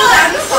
Good.